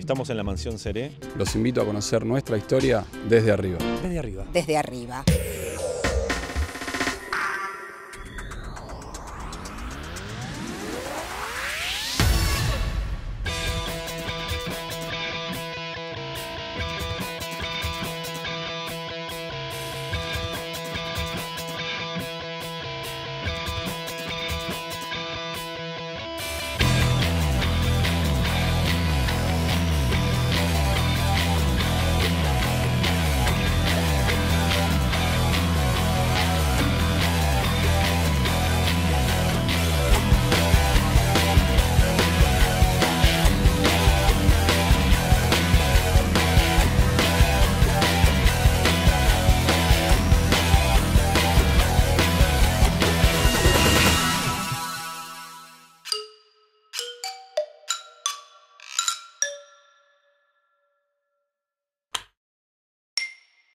Estamos en la mansión Seré. Los invito a conocer nuestra historia desde arriba. Desde arriba. Desde arriba.